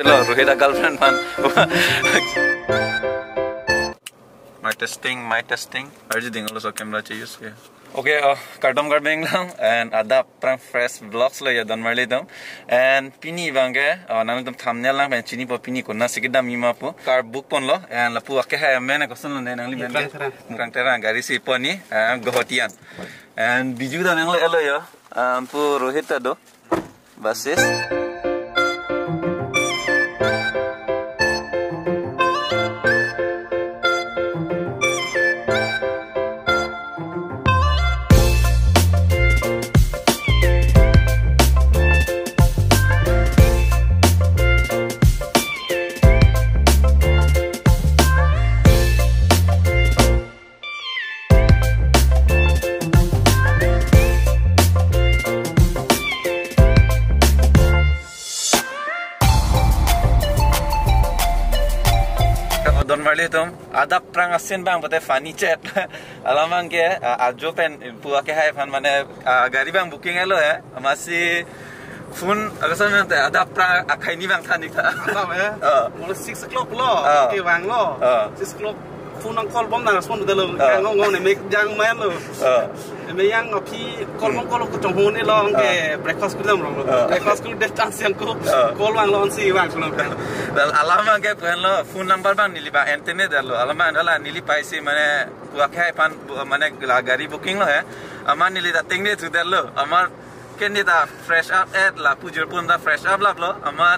Lo, Rohit girlfriend man. my testing, my testing. Harus ding lo so camera चाहिए उसके. Okay, uh, kartam kar beng lang and ada prang fresh vlogs lo ya don marli dom and pini bangge uh, nang dom thumbnail lang ben chini po pini ko na sikida mi ma po car book pon lo and la pu ake ha mena ko sun lo ne nang li ben murang terang gari si poni and gohotian and biju da nang lo elo ya um, pu rohit do basis Marli tum ada prang asin bang bote funny chat. alamang ke ajo pen pua ke hai fan mane gari bang booking elo ya masih phone agak nanti ada prang akai bang tani ta Apa ya? Mulai six o'clock lo, ke wang lo, six o'clock คูน้องคอลบอมนาสมุนเดลงแกงงงเนี่ยเมย์ยังแม่ลูกเมย์ยังอ่ะพี่คอลบอมคอลก็จงหูนี่ลองแกเบรคฟาสต์กูเริ่มร้องแล้วเบรคฟาสต์กูเดชันเสียงกูคอลวางลอนซีวางกูเริ่มแล้วอาลามังแกคุยแล้วฟูนัมเบอร์บังนี่ลีบาเอ็นเตเน่เดลูอาลามังแล้วนี่ลีไปซีมันเนี่ยกูว่าแค่ให้พันมันเนี่ยลากรีบุ๊กิ้งแล้วเหรออามานี่ลีตัดติ้งเนี่ยถูเดลูอามาแค่นี้ตาเฟรชอัพเอ็ดลาปูจูร์ปุ่นตาเฟรชอัพลาบล้ออามา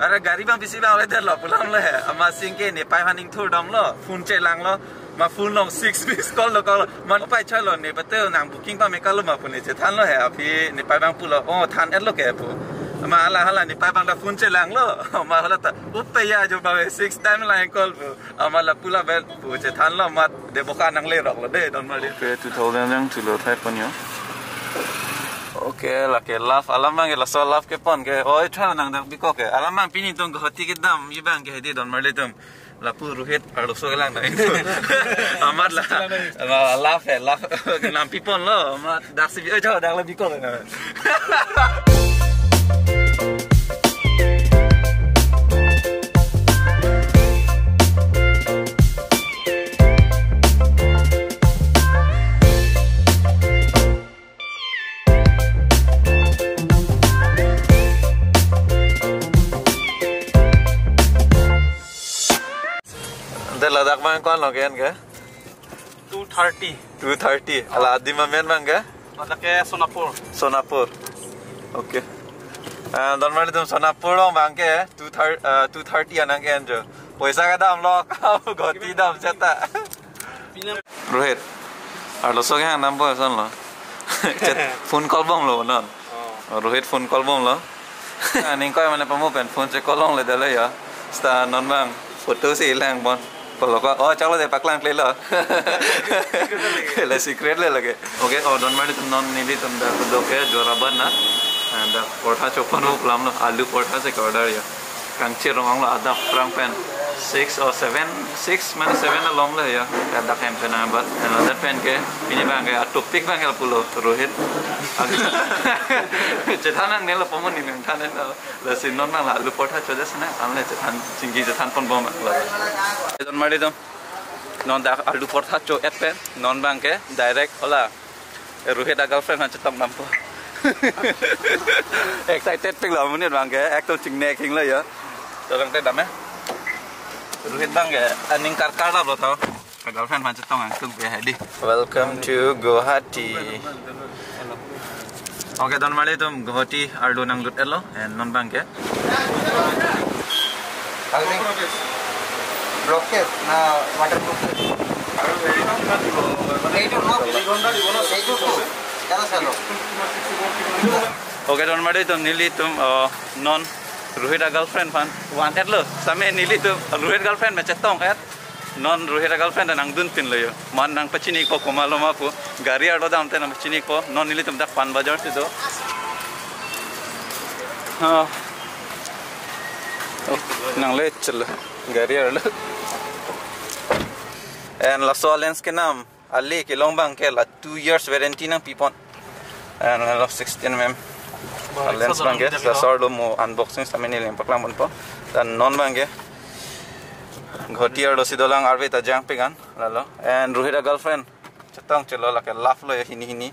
Ara gari bang bisi bang lai lo pulang le. Ama singke ne pai haning thur dong lo. Phun che lang lo. Ma phun long 6 miss call lo call. Man pai chai lo ne patel nang booking pa me ka lo ma phun ne che than lo he api ne pai bang pu lo. Oh than at lo ke pu. Ama ala hala ne pai bang da phun che lang lo. Ama hala ta up pe ya jo ba 6 time lai call pu. Ama la pula bel pu che than lo ma de boka nang le rok lo de don ma de. 2000 yang tu lo thai pon yo. Oke, lah ke laf alamang ke laso laf ke pon ke oi thana nang dak biko ke alamang pini tung hoti ke dam yibang ke hedi don marle tum la pu ruhet alo so lang na amat la la laf laf nam pipon lo amat dak si oi thana dak la biko ke na ken ke two thirty, 230 ala adi ma men mang ke ada ke Sonapur, sonapur. Oke. Don marle tum sonapur lo bang ke 230 230 anang ke anjo. Poisa ka dam lo. Goti dam pinam Rohit. Ar lo soge nambo son lo. Phone call bom lo non. Rohit phone call bom lo. Aning koi mane pamu pen phone che kolong le dale ya. Sta non bang. Foto si lang bon. Kau, oh cakap deh paklang klela. Klela secret le lagi. Oke, oh don mari tum non nili tum dah kudo ke joraban na. And portha chopan ho pulam lo alu portha ada six or seven six mana seven along lah ya. Ada pen pen abat another pen ke ini bang ke topik bang el pulo rohit. Cetanang nela pomon ini tanen la sinon bang la lu porta choda sana amle cetan cinggi cetan pon bom la don mari dom non da alu porta cho et pen non bang ke direct ola. Rohit da girlfriend han cetam nampo excited pik la munit bang ke actual cingne king la ya. Tolong teh dame Rohit bang ya, aning karkar lah lo tau. Girlfriend macam tau ngang tung hadi. Welcome to Guwahati. Oke, don mali tum Guwahati ardo nang dut elo, and non bang ya. rocket na waterproof এইটো হওক এইটো কেনে চালো Oke, don uh, Rohit girlfriend fan wanted lo. Same nili tum Rohit girlfriend macam tong at non Rohit girlfriend nang dun pin lo yo. Man nang pachini ko komalo ma po. Gari ardo dam te nang pachini ko non nili tum dak pan bajar tu do. Ah. Oh, nang le chalo. Gari ardo. And la so lens ke nam ali ke longbang ke la 2 years warranty nang pipon. And la 16 mm. lens bang ke sa sordo mo unboxing sa mini lem paklang pon po. dan non bangke ঘটি আৰু লচি দলাং আৰু এটা জাং পেগান লালো এণ্ড ৰোহিতা গাৰ্লফ্ৰেণ্ড চতং চলো লাকে লাভ লৈ হিনি হিনি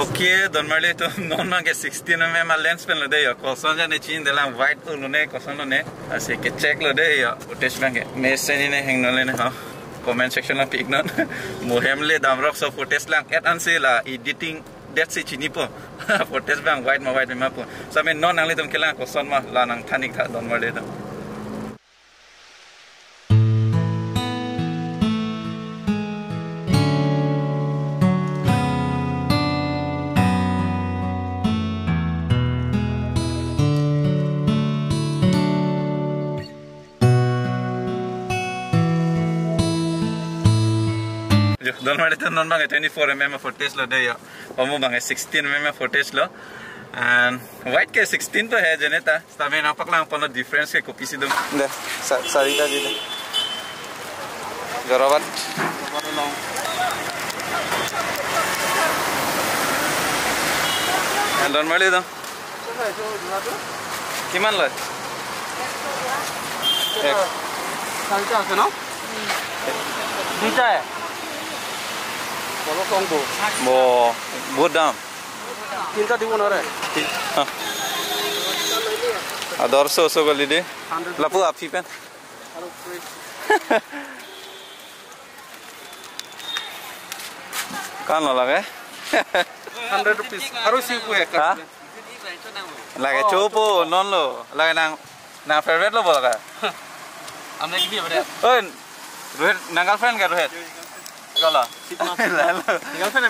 ওকে দনমালি তো নন মাগে 16 মে মা লেন্স পেন লো দে ইয়া কসন জানে চিন দেলাং হোয়াইট উলো নে কসন লো নে আসে কে চেক লো দে ইয়া উটেশ বাঙ্গে মে সেনি নে হেং নলে নে হা কমেন্ট সেকশন লা পিক নন डेट सिची नि पो टेसँग व्टमा वाइटमा नम्बर के सन्मा लाना थानिङ Don ma le non bang 24 mm footage lo de ya omo bang 16 mm footage lo and white ke 16 to hai jane ta tame na paklang pono difference ke kopi sidum de sarita di de garabat and don mali do কিমান লয় এক চাৰিটা আছে ন দুইটাই কলৰ টংটো ব বহুত দাম তিনিটা দিব নোৱাৰে দৰশ ওচ গলি দে লাপু আপি পেন আৰু free। কাণ নালাগে হাণ্ড্ৰেড ৰুপিজ আৰু চিম্পু এক হা? লাগে চৌপো নন লো লাগে নাং না ফেভারেট লো বলকা আমি কি দিয়ে ঐ রোহিত না গার্লফ্রেন্ড কে রোহিত গলা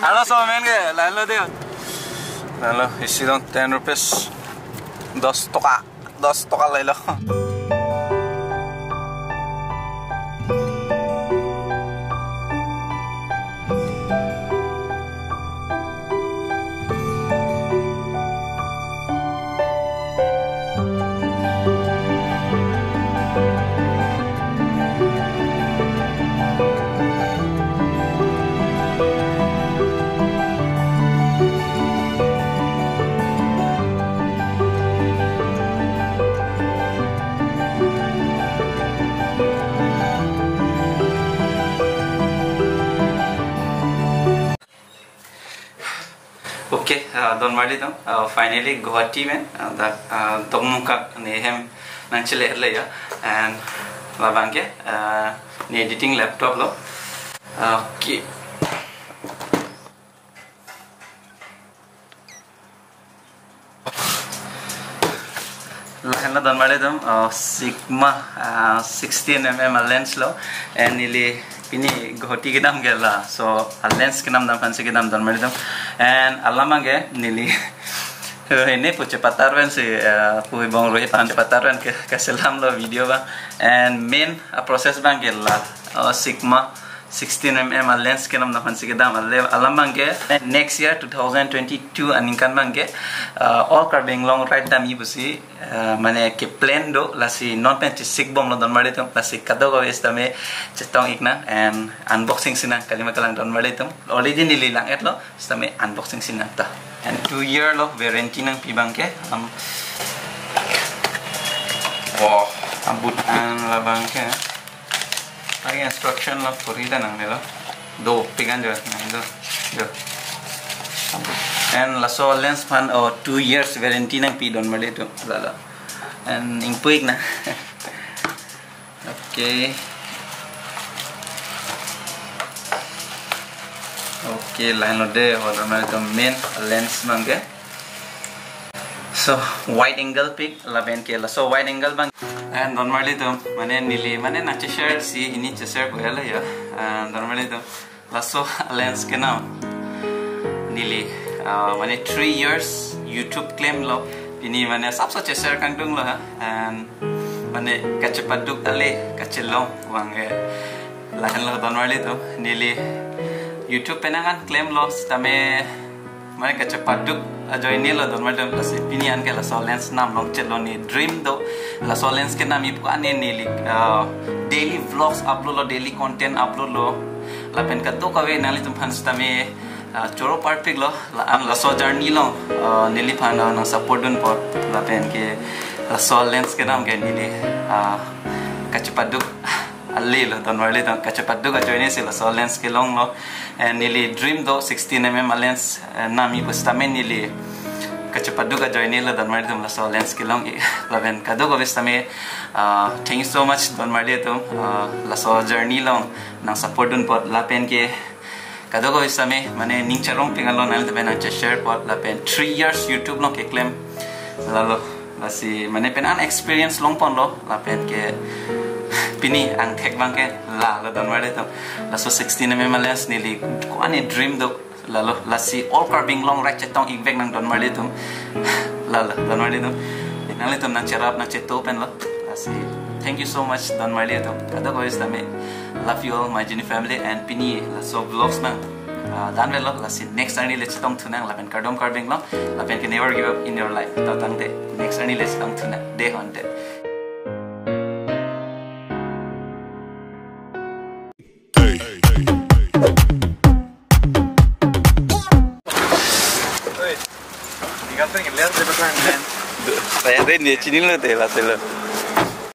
হ্যালো সব মেন কে লাইন লো দিও লাইন লো ইসি দন টেন রুপিস দশ টকা দনমাৰ্লি দম ফাইনেলি গুৱাহাটী মেন দমুকাক নেহেম নাঞ্চিলে হেৰিলৈ এণ্ড লাভাংকে নে এডিটিং লেপটপ লওঁ কি লাহেনা দনমাৰ্লি দম চিকমা sixty M M M lens লওঁ এণ্ড ইলি nili pini ghoti ke dam gela so lens nam dam fancy ke dam don mari dam and alama ge nili. Ini puche patarwen si pui bong rohi pan patarwen ke kaselam lo video ba and main a process bang gela sigma 16 mm lens ke nam dam fancy ke dam alama ge next year 2022 aningkan bang ge all car benglong right dam ibusi. Mane ke plan do lasi non pen sik bom don mari tum lasi kado go es tame chetong ikna and unboxing sina kalima kalang don mari tum. Already nili lang et lo tame unboxing sina ta. And 2 year lo warranty nang pibang ke am wow. Abut an labang आगे instruction ला पूरी देना मेरा दो पिगन जो है इधर जो and laso lens pan or two years warranty nang pi don mali to lala and ing puig na okay okay line lo de or mali to main lens mangge so wide angle pic 11 k laso wide angle bang Dan normal itu, mana nilai, mana nace shirt sih ini cecer gue lah ya. Dan normal itu, langsung lens kenal nilai, mana three years YouTube claim lo. Ini mana sab sab cecer kandung lo ha. Dan mana kacau paduk ale kacau lo uangnya. Lain lo dan normal itu nilai, YouTube penangan claim lo, tapi মানে kace paduk ajo ini lo don. Wali la se pini an ke la so lens nam long chelo ni. Dream do la so lens ke nam ipu ane nili uh, daily vlogs upload lo daily content upload lo. La pen ka kawe nali tum fans tame choro part lo. An la so lo. Nili phan na support dun por la pen ke la sol lens ke nam gen nili ah kacepaduk ali lo don wali don kacepaduk ka join si la sol lens ke long lo and nili dream do 16 mm lens eh, nami bustamen nili kacepaduk ka join nila don wali don sol lens ke long laven kado ko bustame ah thank you so much don wali don la sol journey long nang support don pot la pen ke kado ko bustame mane ning charong pingalon nal de nang share pot la pen 3 years youtube long ke claim lalu masih mana pen an experience long pon lo la pen ke pini ang tek bang ke la la don wale to la so 16 mm lens nili ko ani dream do lalu la si all carbing long right chetong ik nang don wale to la la don wale to nang le to nang cerap nang cheto pen lo la si thank you so much don wale to kada ko is tame love you all my Jenny family and pini la so vlogs mang dan velo la si next ani let's tong tunang la pen cardom carving lo la pen can never give up in your life ta tang de next ani let's tong tunang de Đến địa 了